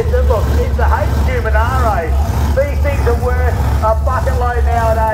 It's a, look, it's a HQ Monaro. These things are worth a bucket load nowadays.